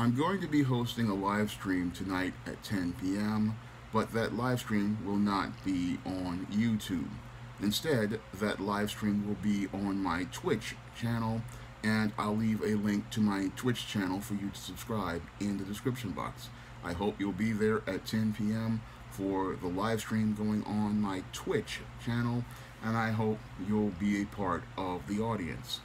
I'm going to be hosting a live stream tonight at 10 p.m., but that live stream will not be on YouTube. Instead, that live stream will be on my Twitch channel, and I'll leave a link to my Twitch channel for you to subscribe in the description box. I hope you'll be there at 10 p.m. for the live stream going on my Twitch channel, and I hope you'll be a part of the audience.